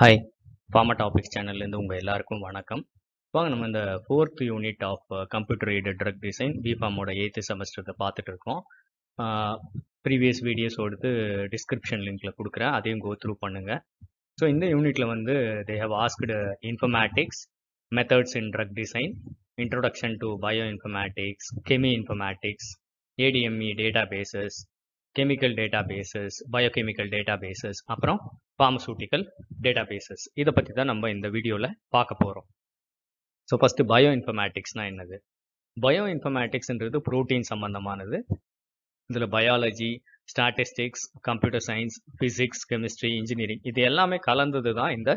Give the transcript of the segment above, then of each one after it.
Hi pharma topics சேனல்லேருந்து உங்கள் எல்லாருக்கும் வணக்கம். வாங்க நம்ம இந்த fourth unit of computer aided drug design பிஃபார்மோட eighth செமஸ்டருக்கு பார்த்துட்டு இருக்கோம். ப்ரீவியஸ் வீடியோஸ் எடுத்து டிஸ்கிரிப்ஷன் லிங்க்கில் கொடுக்குறேன். அதையும் கோ த்ரூ பண்ணுங்கள் ஸோ இந்த யூனிட்டில் வந்து they have asked informatics methods in drug design introduction to bioinformatics cheminformatics ADME databases chemical databases biochemical databases அப்புறம் ஃபார்மசூட்டிக்கல் டேட்டாபேசஸ் இதை பற்றி தான் நம்ம இந்த வீடியோவில் பார்க்க போகிறோம் ஸோ ஃபஸ்ட்டு பயோ இன்ஃபர்மேட்டிக்ஸ்னால் என்னது? பயோ இன்ஃபர்மேட்டிக்ஸ்ன்றது ப்ரோட்டீன் சம்மந்தமானது இதில் biology statistics computer science physics chemistry engineering இது எல்லாமே கலந்தது தான் இந்த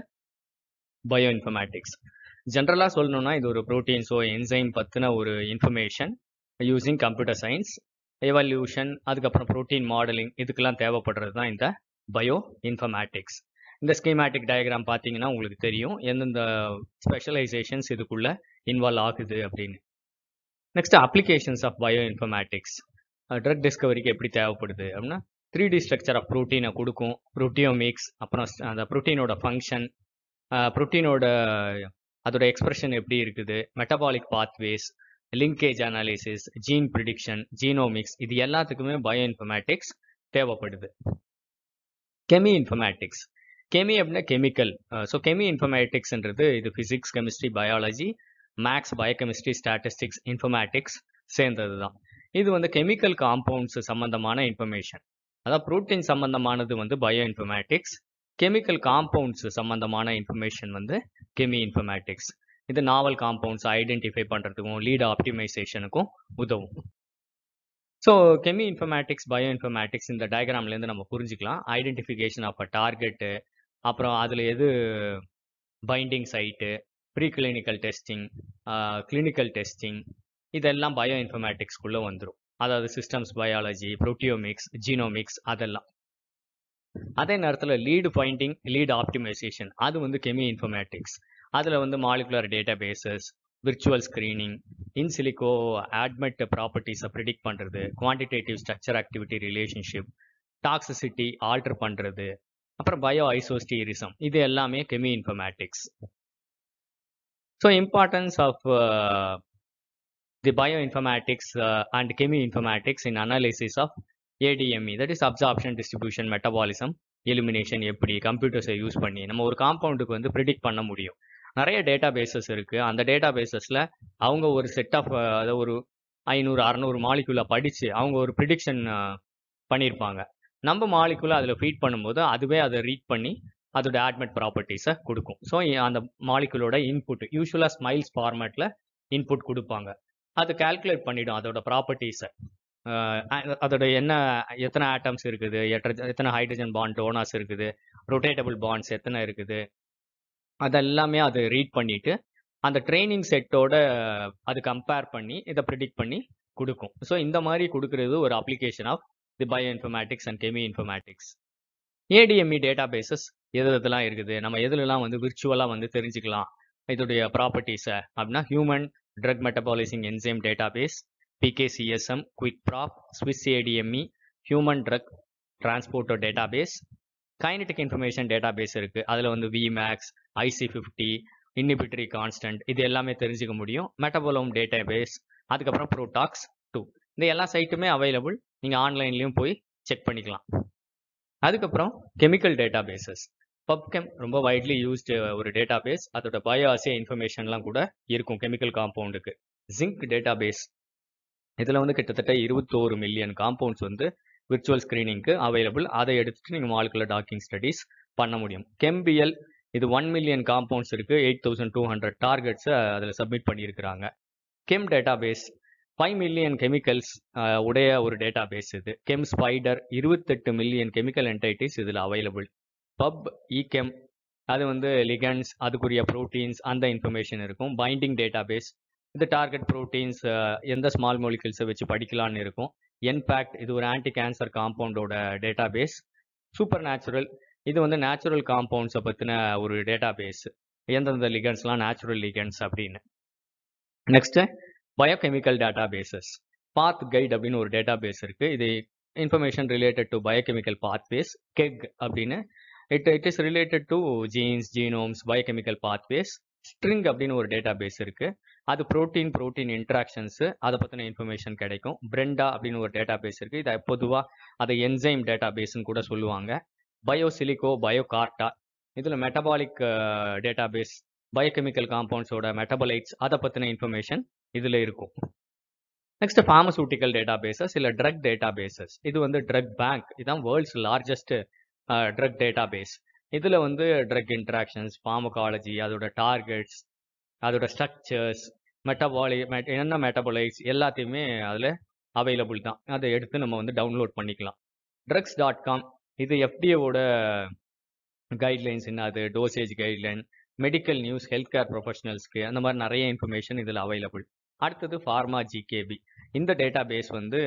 பயோ இன்ஃபர்மேட்டிக்ஸ் ஜென்ரலாக சொல்லணும்னா இது ஒரு ப்ரோட்டீன்ஸோ என்சைம் பற்றின ஒரு information using computer science evolution அதுக்கப்புறம் ப்ரோட்டீன் மாடலிங் இதுக்கெல்லாம் தேவைப்படுறது தான் இந்த பயோ இன்ஃபர்மேட்டிக்ஸ் இந்த ஸ்கீமேட்டிக் டயக்ராம் பார்த்தீங்கன்னா உங்களுக்கு தெரியும். எந்தெந்த ஸ்பெஷலைசேஷன்ஸ் இதுக்குள்ள இன்வால்வ் ஆகுது அப்படின்னு. Next applications of bioinformatics drug டிஸ்கவரிக்கு எப்படி தேவைப்படுது அப்படின்னா த்ரீ டி ஸ்ட்ரக்சர் ஆஃப் ப்ரோட்டீனை கொடுக்கும். ப்ரோட்டியோமிக்ஸ் அப்புறம் அந்த ப்ரோட்டீனோட ஃபங்க்ஷன் ப்ரோட்டீனோட அதோட எக்ஸ்பிரஷன் எப்படி இருக்குது metabolic pathways linkage analysis gene prediction genomics இது எல்லாத்துக்குமே பயோ இன்ஃபர்மேட்டிக்ஸ் தேவைப்படுது. கெமி இன்ஃபர்மேட்டிக்ஸ் கெமி அப்படின்னா கெமிக்கல் ஸோ கெமி இன்ஃபர்மேட்டிக்ஸ்ன்றது இது physics chemistry biology maths biochemistry statistics informatics சேர்ந்தது தான் இது வந்து கெமிக்கல் காம்பவுண்ட்ஸ் சம்பந்தமான இன்ஃபர்மேஷன் அதாவது ப்ரோட்டீன் சம்பந்தமானது வந்து பயோ இன்ஃபர்மேட்டிக்ஸ் கெமிக்கல் காம்பவுண்ட்ஸ் சம்பந்தமான இன்ஃபர்மேஷன் வந்து கெமி இன்ஃபர்மேட்டிக்ஸ் இது நாவல் காம்பவுண்ட்ஸ் ஐடென்டிஃபை பண்ணுறதுக்கும் லீட் ஆப்டிமைசேஷனுக்கும் உதவும். So cheminformatics bioinformatics இந்த டயக்ராம்லேருந்து நம்ம புரிஞ்சுக்கலாம். ஐடென்டிஃபிகேஷன் ஆஃப் அ டார்கெட்டு அப்புறம் அதில் எது binding site preclinical testing clinical testing இதெல்லாம் பயோ இன்ஃபர்மேட்டிக்ஸ்குள்ளே வந்துடும் அதாவது சிஸ்டம்ஸ் பயாலஜி ப்ரோட்டியோமிக்ஸ் ஜீனோமிக்ஸ் அதெல்லாம். அதே நேரத்தில் லீடு ஃபைண்டிங் லீடு ஆப்டிமைசேஷன் அது வந்து கெமி இன்ஃபர்மேட்டிக்ஸ் அதில் வந்து molecular databases virtual screening in silico ADMET ப்ராப்பர்ட்டிஸை predict பண்ணுறது quantitative structure activity relationship toxicity alter பண்ணுறது அப்புறம் பயோ ஐசோஸ்டீரிசம் இது எல்லாமே cheminformatics so importance of the bioinformatics and cheminformatics in analysis of ADME that is absorption distribution metabolism elimination எப்படி கம்ப்யூட்டர்ஸை use பண்ணி நம்ம ஒரு காம்பவுண்டுக்கு வந்து ப்ரிடிக்ட் பண்ண முடியும். நிறைய டேட்டா பேசஸ் இருக்குது அந்த டேட்டா பேசஸில் அவங்க ஒரு செட் ஆஃப் அதை ஒரு ஐநூறு அறநூறு மாலிக்குள்ளே படித்து அவங்க ஒரு ப்ரிடிக்ஷன் பண்ணியிருப்பாங்க நம்ம மாலிக்குள்ளே அதில் ஃபீட் பண்ணும்போது அதுவே அதை ரீட் பண்ணி அதோட ஆட்மெட் ப்ராப்பர்ட்டிஸை கொடுக்கும். ஸோ அந்த மாலிகுலோட இன்புட் யூஸ்வலாக ஸ்மைல்ஸ் ஃபார்மேட்டில் இன்புட் கொடுப்பாங்க. அது கால்குலேட் பண்ணிடும் அதோட ப்ராப்பர்ட்டிஸை அதோட என்ன எத்தனை ஆட்டம்ஸ் இருக்குது எத்தனை ஹைட்ரஜன் பாண்ட் டோனாஸ் இருக்குது ரொட்டேட்டபிள் பாண்ட்ஸ் எத்தனை இருக்குது அதெல்லாமே அது ரீட் பண்ணிட்டு அந்த ட்ரைனிங் செட்டோட அது கம்பேர் பண்ணி இதை ப்ரிடிக்ட் பண்ணி கொடுக்கும். ஸோ இந்த மாதிரி கொடுக்கறது ஒரு application of the bioinformatics and cheminformatics ADME databases எது எதுலாம் இருக்குது? நம்ம எதுலலாம் வந்து விர்ச்சுவலாக வந்து தெரிஞ்சுக்கலாம். இதோடைய ப்ராப்பர்ட்டிஸை அப்படின்னா human drug metabolising enzyme database PKCSM QikProp Swiss ADME human drug transporter database kinetic information database இருக்குது அதில் வந்து Vmax IC fifty inhibitory constant இது எல்லாமே தெரிஞ்சுக்க முடியும். மெட்டபோலோம் டேட்டா பேஸ் அதுக்கப்புறம் ப்ரோடாக்ஸ் டூ இந்த எல்லா சைட்டுமே அவைலபிள் நீங்கள் ஆன்லைன்லேயும் போய் செக் பண்ணிக்கலாம். அதுக்கப்புறம் கெமிக்கல் டேட்டா பேசஸ் பப்கெம் ரொம்ப வைட்லி யூஸ்டு ஒரு டேட்டா பேஸ் அதோட பயோஆசிய இன்ஃபர்மேஷன்லாம் கூட இருக்கும் கெமிக்கல் காம்பவுண்டுக்கு ஜிங்க் டேட்டா பேஸ் இதில் வந்து கிட்டத்தட்ட இருபத்தோரு மில்லியன் காம்பவுண்ட்ஸ் வந்து விர்ச்சுவல் ஸ்க்ரீனிங்க்கு அவைலபிள் அதை எடுத்துகிட்டு நீங்கள் மாலிகுலர் டாக்கிங் ஸ்டடீஸ் பண்ண முடியும். கெம்பிஎல் இது ஒன் மில்லியன் காம்பவுண்ட்ஸ் இருக்குது எயிட் தௌசண்ட் டூ ஹண்ட்ரட் டார்கெட்ஸை அதில் சப்மிட் பண்ணியிருக்கிறாங்க. Chem database five million chemicals உடைய ஒரு டேட்டா பேஸ் இது. கெம் ஸ்பைடர் இருபத்தெட்டு மில்லியன் கெமிக்கல் என்டைட்டிஸ் இதில் அவைலபிள் பப் இகெம் அது வந்து லிகன்ஸ் அதுக்குரிய ப்ரோட்டீன்ஸ் அந்த இன்ஃபர்மேஷன் இருக்கும். பைண்டிங் டேட்டா பேஸ் இது டார்கெட் ப்ரோட்டீன்ஸ் எந்த ஸ்மால் மொலிகல்ஸை வச்சு படிக்கலான்னு இருக்கும். என்பேக்ட் இது ஒரு ஆன்டி கேன்சர் காம்பவுண்டோட டேட்டா பேஸ் சூப்பர் நேச்சுரல் இது வந்து நேச்சுரல் காம்பவுண்ட்ஸை பற்றின ஒரு டேட்டா பேஸ் எந்தெந்த லிகன்ஸ்லாம் நேச்சுரல் லிகன்ஸ் அப்படின்னு. Next biochemical databases path guide அப்படின்னு ஒரு டேட்டா பேஸ் இருக்குது இது information related to biochemical pathways KEGG அப்படின்னு. It it is related to genes genomes biochemical pathways STRING அப்படின்னு ஒரு டேட்டா பேஸ் இருக்கு. அது ப்ரோட்டீன் ப்ரோட்டீன் இன்ட்ராக்ஷன்ஸு அதை பற்றின இன்ஃபர்மேஷன் கிடைக்கும். பிரெண்டா அப்படின்னு ஒரு டேட்டா பேஸ் இருக்குது இதை பொதுவாக அதை என்சைம் டேட்டா பேஸ்ன்னு கூட சொல்லுவாங்க. பயோசிலிகோ பயோகார்ட்டா இதில் மெட்டபாலிக் டேட்டா பேஸ் பயோகெமிக்கல் காம்பவுண்ட்ஸோட மெட்டபலைட்ஸ் அதை பற்றின இன்ஃபர்மேஷன் இதில் இருக்கும். நெக்ஸ்ட் ஃபார்மசூட்டிக்கல் டேட்டா பேசஸ் இல்லை ட்ரக் டேட்டா பேசஸ் இது வந்து ட்ரக் பேங்க் இதுதான் world's largest drug data base இதில் வந்து ட்ரக் இன்ட்ராக்ஷன்ஸ் ஃபார்மகாலஜி அதோட டார்கெட்ஸ் அதோட ஸ்ட்ரக்சர்ஸ் மெட்டபாலி என்ன மெட்டபாலைட்ஸ் எல்லாத்தையுமே அதில் அவைலபிள் தான். அதை எடுத்து நம்ம வந்து டவுன்லோட் பண்ணிக்கலாம். ட்ரக்ஸ் டாட் காம் இது எஃப்டிஏவோட கைட்லைன்ஸ் என்ன அது? Dosage guideline medical news health care ப்ரொஃபஷனல்ஸ்க்கு அந்த மாதிரி நிறைய இன்ஃபர்மேஷன் இதில் அவைலபிள் அடுத்தது ஃபார்மா ஜிகேபி இந்த டேட்டா பேஸ் வந்து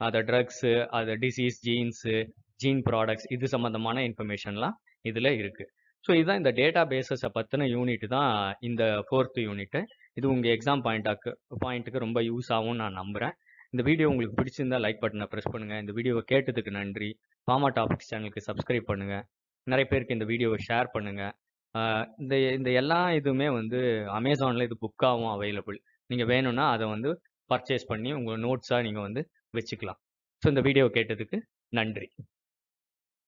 அதை ட்ரக்ஸு அது டிசீஸ் ஜீன்ஸு ஜீன் ப்ராடக்ட்ஸ் இது சம்மந்தமான இன்ஃபர்மேஷன்லாம் இதில் இருக்குது ஸோ இதுதான் இந்த டேட்டா பேஸஸை பற்றின யூனிட் தான் இந்த ஃபோர்த்து யூனிட்டு இது உங்கள் எக்ஸாம் பாயிண்டாக்கு பாயிண்ட்டுக்கு ரொம்ப யூஸ் ஆகும்னு நான் நம்புகிறேன் இந்த வீடியோ உங்களுக்கு பிடிச்சிருந்தா லைக் பட்டனை ப்ரெஸ் பண்ணுங்கள் இந்த வீடியோவை கேட்டதுக்கு நன்றி. ஃபார்மா டாபிக்ஸ் சேனலுக்கு சப்ஸ்கிரைப் பண்ணுங்கள் நிறைய பேருக்கு இந்த வீடியோவை ஷேர் பண்ணுங்கள் இந்த இந்த எல்லா இதுவுமே வந்து அமேசானில் இது புக்காகவும் அவைலபிள் நீங்கள் வேணும்னா அதை வந்து பர்ச்சேஸ் பண்ணி உங்கள் நோட்ஸாக நீங்கள் வந்து வச்சுக்கலாம். ஸோ இந்த வீடியோ கேட்டதுக்கு நன்றி.